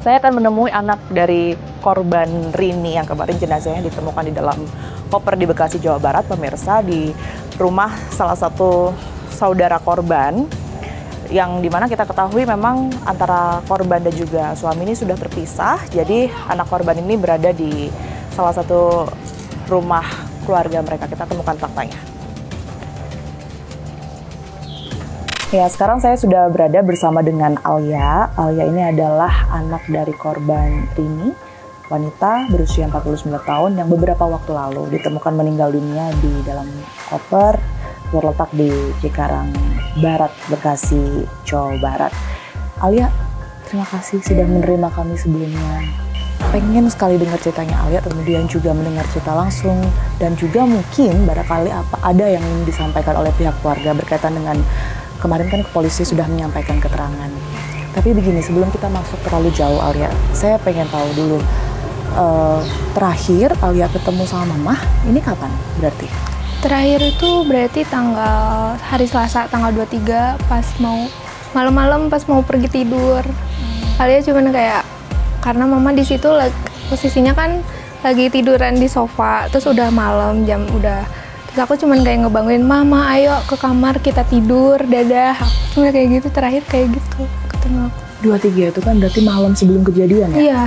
Saya akan menemui anak dari korban Rini yang kemarin jenazahnya ditemukan di dalam koper di Bekasi, Jawa Barat, pemirsa di rumah salah satu saudara korban yang di mana kita ketahui memang antara korban dan juga suami ini sudah terpisah. Jadi anak korban ini berada di salah satu rumah keluarga mereka. Kita temukan faktanya. Ya, sekarang saya sudah berada bersama dengan Alia. Alia ini adalah anak dari korban Rini, wanita berusia 49 tahun yang beberapa waktu lalu ditemukan meninggal dunia di dalam koper terletak di Cikarang Barat, Bekasi, Jawa Barat. Alia, terima kasih sudah menerima kami sebelumnya. Pengen sekali dengar ceritanya Alia, kemudian juga mendengar cerita langsung, dan juga mungkin barangkali apa ada yang disampaikan oleh pihak keluarga berkaitan dengan kemarin kan kepolisi sudah menyampaikan keterangan. Tapi begini, sebelum kita masuk terlalu jauh Alia, saya pengen tahu dulu uh, terakhir Alia ketemu sama Mama, ini kapan berarti? Terakhir itu berarti tanggal hari Selasa tanggal 23 pas mau malam-malam pas mau pergi tidur. Hmm. Alia cuman kayak karena Mama di situ posisinya kan lagi tiduran di sofa, terus udah malam jam udah Terus aku cuman kayak ngebangunin mama, ayo ke kamar kita tidur, dadah. Cuma kayak gitu terakhir kayak gitu ketemu aku. Dua tiga itu kan berarti malam sebelum kejadian ya? Iya.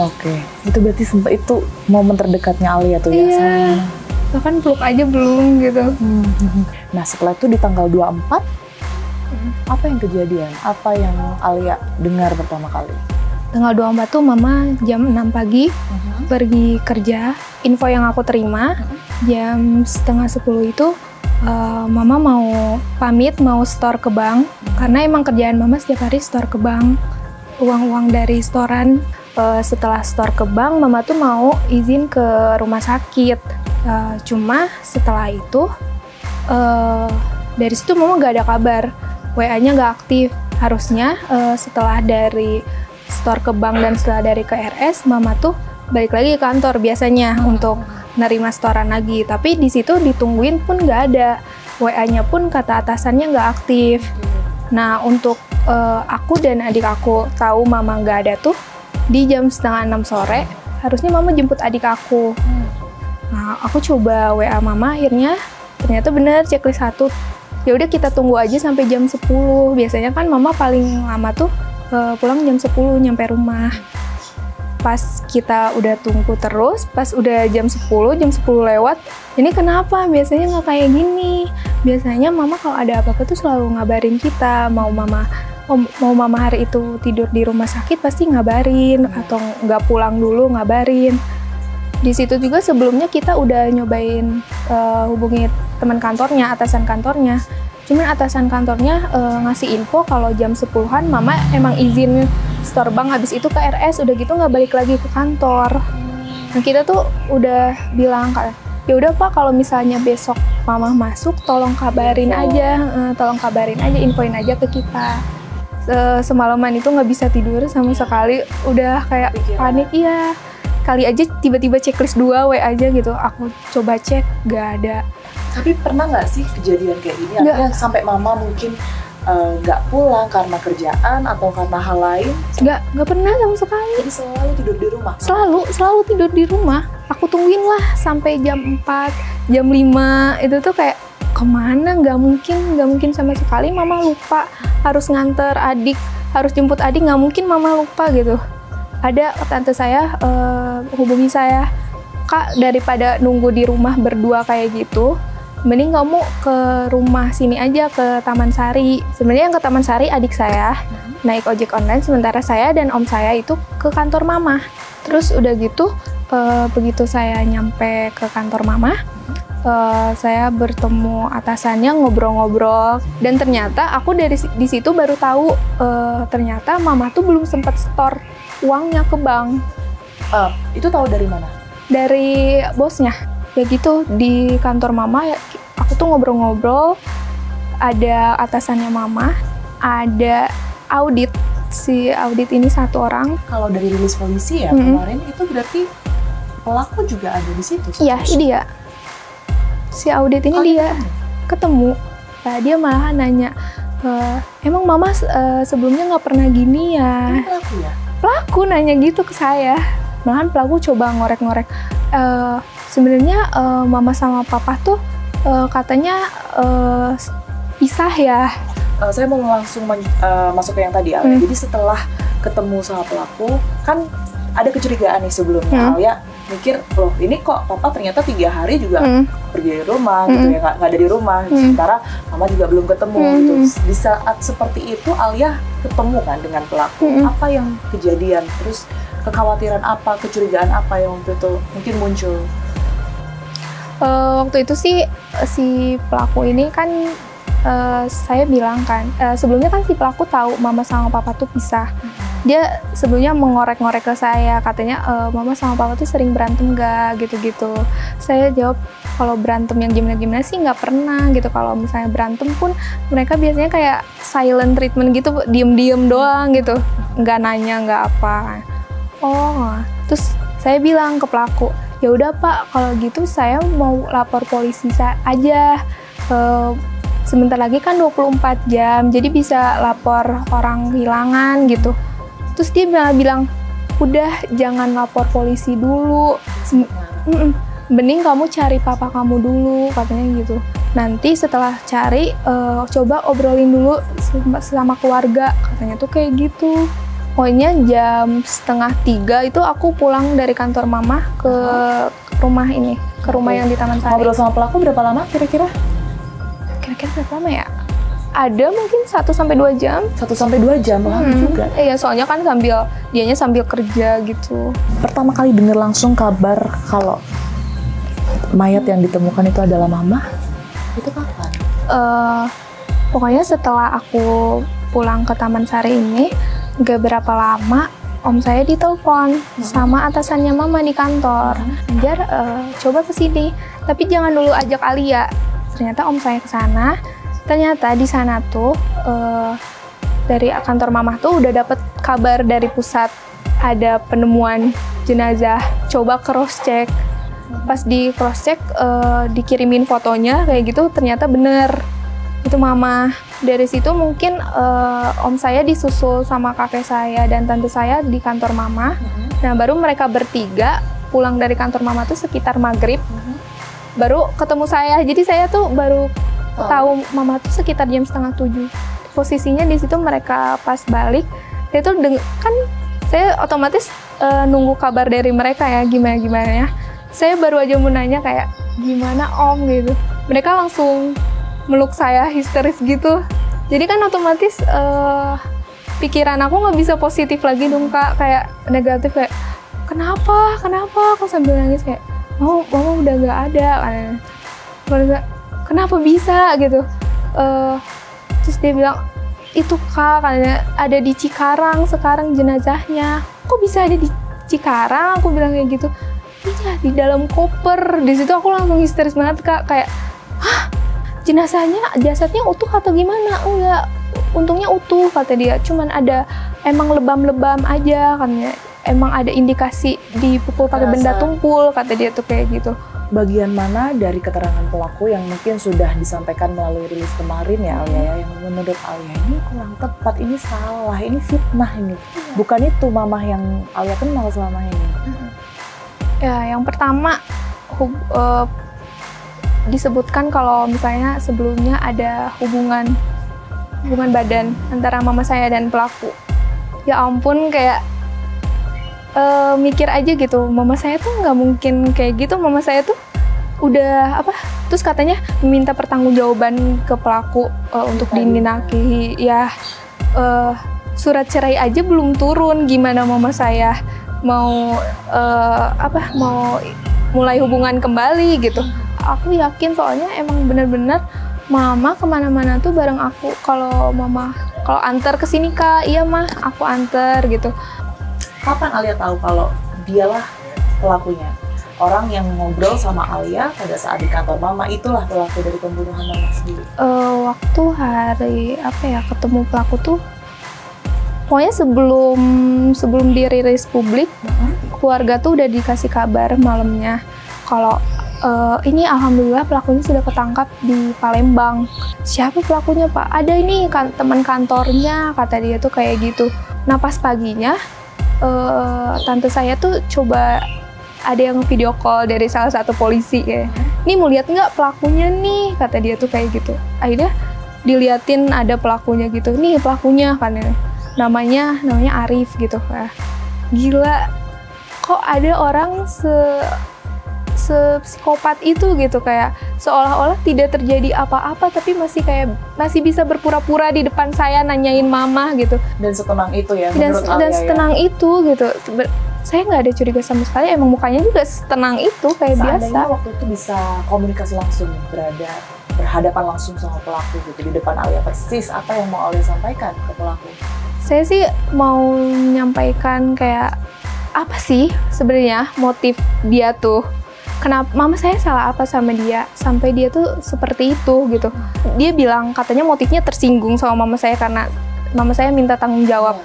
Oke, itu berarti sempat itu momen terdekatnya Alia tuh ya? Iya. Bahkan peluk aja belum gitu. Hmm. Nah setelah itu di tanggal 24, hmm. apa yang kejadian? Apa yang Alia dengar pertama kali? Tanggal 24 tuh mama jam 6 pagi uh hmm. -huh. pergi kerja. Info yang aku terima, uh hmm. -huh jam setengah sepuluh itu uh, mama mau pamit mau store ke bank karena emang kerjaan mama setiap hari store ke bank uang-uang dari storan uh, setelah store ke bank mama tuh mau izin ke rumah sakit uh, cuma setelah itu uh, dari situ mama nggak ada kabar wa-nya nggak aktif harusnya uh, setelah dari store ke bank dan setelah dari ke RS mama tuh balik lagi ke kantor biasanya untuk nerima setoran lagi. Tapi di situ ditungguin pun nggak ada. WA-nya pun kata atasannya nggak aktif. Nah untuk uh, aku dan adik aku tahu mama nggak ada tuh di jam setengah enam sore harusnya mama jemput adik aku. Nah aku coba WA mama akhirnya ternyata benar checklist satu. Ya udah kita tunggu aja sampai jam 10 biasanya kan mama paling lama tuh uh, pulang jam 10 nyampe rumah pas kita udah tunggu terus, pas udah jam 10, jam 10 lewat, ini kenapa? Biasanya nggak kayak gini. Biasanya mama kalau ada apa-apa tuh selalu ngabarin kita, mau mama mau mama hari itu tidur di rumah sakit pasti ngabarin atau nggak pulang dulu ngabarin. Di situ juga sebelumnya kita udah nyobain uh, hubungi teman kantornya, atasan kantornya. Cuman atasan kantornya uh, ngasih info kalau jam 10-an mama emang izin store bank habis itu ke RS udah gitu nggak balik lagi ke kantor. Nah kita tuh udah bilang ya udah pak kalau misalnya besok mama masuk tolong kabarin aja uh, tolong kabarin aja infoin aja ke kita. Semalaman itu nggak bisa tidur sama sekali udah kayak panik. Iya kali aja tiba-tiba checklist dua w aja gitu aku coba cek gak ada tapi pernah nggak sih kejadian kayak gini Gak. sampai mama mungkin Eh, nggak uh, pulang karena kerjaan atau karena hal lain? Nggak, nggak pernah sama sekali. Jadi selalu tidur di rumah? Selalu, selalu tidur di rumah. Aku tungguin lah sampai jam 4, jam 5, itu tuh kayak ke mana nggak mungkin, nggak mungkin sama sekali mama lupa harus nganter adik, harus jemput adik, nggak mungkin mama lupa gitu. Ada tante saya uh, hubungi saya, kak daripada nunggu di rumah berdua kayak gitu, mending kamu ke rumah sini aja ke Taman Sari. Sebenarnya yang ke Taman Sari adik saya hmm. naik ojek online, sementara saya dan om saya itu ke kantor mama. Terus udah gitu, uh, begitu saya nyampe ke kantor mama, uh, saya bertemu atasannya ngobrol-ngobrol dan ternyata aku dari di situ baru tahu uh, ternyata mama tuh belum sempat store uangnya ke bank. Uh, itu tahu dari mana? Dari bosnya ya gitu di kantor mama ya aku tuh ngobrol-ngobrol ada atasannya mama ada audit si audit ini satu orang. Kalau dari rilis polisi ya -hmm. kemarin itu berarti pelaku juga ada di situ iya dia. Si audit ini oh, dia ketemu? nah, dia malah nanya e, emang mama uh, sebelumnya nggak pernah gini ya? Ini pelaku ya? Pelaku nanya gitu ke saya. Malahan pelaku coba ngorek-ngorek uh, sebenarnya uh, mama sama papa tuh uh, katanya uh, pisah ya uh, saya mau langsung uh, masuk ke yang tadi Alia. Hmm. Jadi setelah ketemu sama pelaku kan ada kecurigaan nih sebelumnya hmm. Alia mikir loh ini kok papa ternyata tiga hari juga hmm. pergi dari rumah gitu hmm. gitu ya nggak ada di rumah hmm. sementara mama juga belum ketemu hmm. gitu di saat seperti itu Alia ketemu kan dengan pelaku. Hmm. apa yang kejadian? Terus kekhawatiran apa kecurigaan apa yang waktu itu mungkin muncul? Uh, waktu itu sih si pelaku ini kan uh, saya bilang kan uh, sebelumnya kan si pelaku tahu mama sama papa tuh pisah. Dia sebelumnya mengorek-ngorek ke saya katanya e, mama sama papa tuh sering berantem gak gitu-gitu. Saya jawab kalau berantem yang gimana-gimana sih nggak pernah gitu. Kalau misalnya berantem pun mereka biasanya kayak silent treatment gitu diem-diem doang gitu. Nggak nanya nggak apa. Oh terus saya bilang ke pelaku ya udah pak kalau gitu saya mau lapor polisi aja. Uh, sebentar lagi kan 24 jam jadi bisa lapor orang hilangan gitu. Terus dia bilang udah jangan lapor polisi dulu mending kamu cari papa kamu dulu katanya gitu nanti setelah cari uh, coba obrolin dulu sama keluarga katanya tuh kayak gitu pokoknya jam setengah tiga itu aku pulang dari kantor mama ke rumah ini ke rumah yang di Taman Sari ngobrol sama pelaku berapa lama kira-kira kira-kira berapa lama ya ada mungkin 1 sampai 2 jam. 1 sampai 2 jam lama hmm. juga. Iya, soalnya kan sambil dianya sambil kerja gitu. Pertama kali dengar langsung kabar kalau mayat yang ditemukan itu adalah mama. Itu kapan? Uh, pokoknya setelah aku pulang ke Taman Sari ini, gak berapa lama om saya ditelepon hmm. sama atasannya mama di kantor. Hmm. Anjar, uh, coba ke sini. Tapi jangan dulu ajak Alia. Ternyata om saya ke sana ternyata di sana tuh uh, dari kantor mamah tuh udah dapet kabar dari pusat ada penemuan jenazah coba cross check pas di cross check uh, dikirimin fotonya kayak gitu ternyata bener. Itu mama. Dari situ mungkin uh, om saya disusul sama kakek saya dan tante saya di kantor mama. Mm-hmm. nah baru mereka bertiga pulang dari kantor mama tuh sekitar maghrib. Mm-hmm. baru ketemu saya. Jadi saya tuh baru oh. tahu mama tuh sekitar jam setengah tujuh. Posisinya di situ mereka pas balik dia tuh deng kan saya otomatis uh, nunggu kabar dari mereka ya gimana gimana ya saya baru aja mau nanya kayak gimana om? gitu. Mereka langsung meluk saya histeris gitu. Jadi kan otomatis uh, pikiran aku nggak bisa positif lagi dong kak. Kayak negatif kayak kenapa? Kenapa? Aku sambil nangis kayak oh mama udah nggak ada. Kan kenapa bisa? gitu. Uh, terus dia bilang itu kak katanya ada di Cikarang sekarang jenazahnya. Kok bisa ada di Cikarang? Aku bilang kayak gitu di dalam koper. Di situ aku langsung histeris banget kak. Kayak hah? Jenazahnya jasadnya utuh atau gimana? Enggak. Untungnya utuh kata dia. Cuman ada emang lebam-lebam aja katanya. Emang ada indikasi dipukul pakai benda tumpul kata dia tuh kayak gitu. Bagian mana dari keterangan pelaku yang mungkin sudah disampaikan melalui rilis kemarin ya Alia ya? Yang menurut Alia ini kurang tepat. Ini salah. Ini fitnah ini. Iya. bukan itu mamah yang Alia kenal selama ini ya yang pertama hub, uh, disebutkan kalau misalnya sebelumnya ada hubungan hubungan badan antara mama saya dan pelaku. Ya ampun kayak uh, mikir aja gitu mama saya tuh nggak mungkin kayak gitu. Mama saya tuh udah apa terus katanya meminta pertanggungjawaban ke pelaku uh, untuk dininaki ya uh, surat cerai aja belum turun. Gimana mama saya mau uh, apa mau mulai hubungan kembali gitu. Aku yakin soalnya emang bener-bener mama ke mana-mana tuh bareng aku. Kalau mama kalau antar ke sini kak. Iya mah aku antar gitu. Kapan Alia tahu kalau dialah pelakunya? Orang yang ngobrol sama Alia pada saat di kantor mama itulah pelaku dari pembunuhan mama sendiri. Uh, waktu hari apa ya ketemu pelaku tuh pokoknya sebelum sebelum dirilis publik keluarga tuh udah dikasih kabar malamnya kalau uh, ini alhamdulillah pelakunya sudah ketangkap di Palembang. Siapa pelakunya pak? Ada ini kan teman kantornya kata dia tuh kayak gitu. Nah pas paginya uh, tante saya tuh coba ada yang video call dari salah satu polisi kayak, ini mau lihat nggak pelakunya nih? Kata dia tuh kayak gitu. Akhirnya diliatin ada pelakunya gitu, nih pelakunya kan namanya namanya Arif gitu. Nah, gila, kok ada orang se psikopat itu gitu? Kayak seolah-olah tidak terjadi apa-apa tapi masih kayak masih bisa berpura-pura di depan saya nanyain mama gitu. Dan setenang itu ya dan dan ya? setenang ya? itu gitu. Saya nggak ada curiga sama sekali. Emang mukanya juga setenang itu kayak Seandainya biasa. waktu itu bisa komunikasi langsung berada berhadapan langsung sama pelaku gitu di depan Alia. Persis apa yang mau Alia sampaikan ke pelaku saya sih mau menyampaikan kayak apa sih sebenarnya motif dia tuh? Kenapa mama saya salah apa sama dia? Sampai dia tuh seperti itu gitu. Dia bilang katanya motifnya tersinggung sama mama saya karena mama saya minta tanggung jawab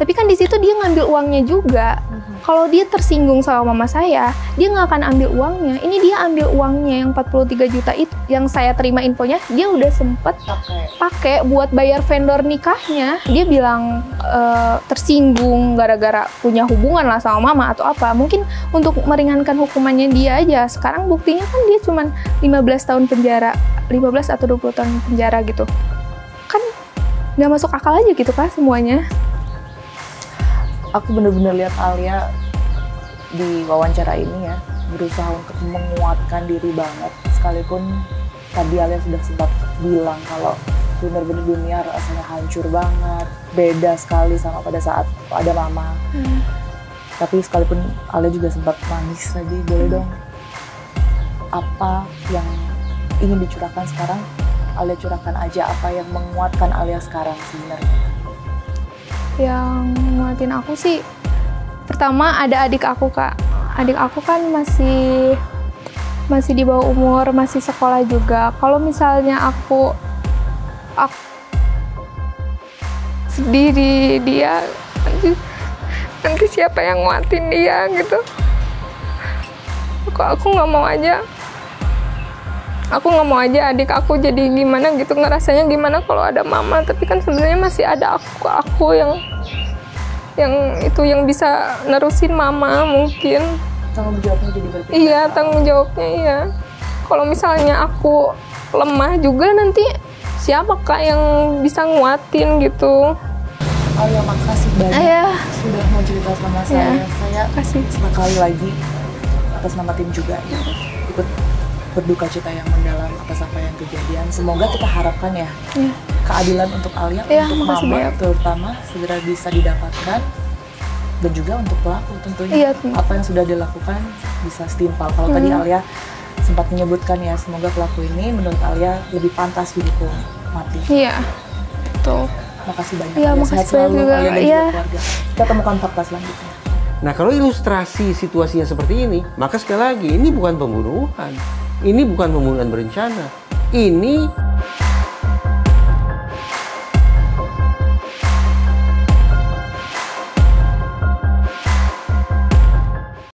tapi kan di situ dia ngambil uangnya juga. Mm-hmm. Kalau dia tersinggung sama mama saya, dia nggak akan ambil uangnya. Ini dia ambil uangnya yang 43 juta itu yang saya terima infonya, dia udah sempet pakai buat bayar vendor nikahnya. Dia bilang e, tersinggung gara-gara punya hubungan lah sama mama atau apa. Mungkin untuk meringankan hukumannya dia aja. Sekarang buktinya kan dia cuma 15 tahun penjara, 15 atau 20 tahun penjara gitu. Kan nggak masuk akal aja gitu kan semuanya aku bener-bener lihat Alia di wawancara ini ya berusaha untuk menguatkan diri banget sekalipun tadi Alia sudah sempat bilang kalau bener-bener dunia rasanya hancur banget beda sekali sama pada saat ada mama hmm. tapi sekalipun Alia juga sempat nangis tadi boleh hmm. dong apa yang ingin dicurahkan sekarang Alia curahkan aja apa yang menguatkan Alia sekarang sebenarnya yang nguatin aku sih pertama ada adik aku kak. Adik aku kan masih masih di bawah umur masih sekolah juga. Kalau misalnya aku aku sendiri dia nanti, nanti siapa yang nguatin dia gitu. Aku aku nggak mau aja aku nggak mau aja adik aku jadi gimana gitu ngerasanya gimana kalau ada mama. Tapi kan sebenarnya masih ada aku aku yang yang itu yang bisa nerusin mama mungkin. Tanggung jawabnya jadi berbeda iya tanggung jawabnya iya. Kalau misalnya aku lemah juga nanti siapa kak yang bisa nguatin gitu? Oh ya makasih banyak. Ayah. sudah mau cerita sama saya. Ya, saya kasih sekali lagi atas nama tim juga. Ya ikut berduka cita yang mendalam atas apa yang kejadian. Semoga kita harapkan ya, ya. keadilan untuk Alia, ya, untuk Mama banyak. terutama segera bisa didapatkan dan juga untuk pelaku tentunya. Ya, apa yang sudah dilakukan bisa setimpal. Kalau hmm. tadi Alia sempat menyebutkan ya, semoga pelaku ini menurut Alia lebih pantas dihukum mati. Iya, tuh. Makasih banyak. Iya, makasih selalu juga. Alia dan ya. keluarga. Kita temukan fakta selanjutnya. Nah, kalau ilustrasi situasinya seperti ini, maka sekali lagi ini bukan pembunuhan ini bukan pembunuhan berencana. Ini